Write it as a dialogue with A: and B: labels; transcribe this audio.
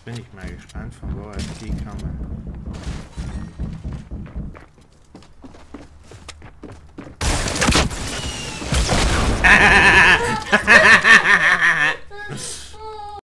A: Jetzt bin ich mal gespannt, von wo aus die kommen.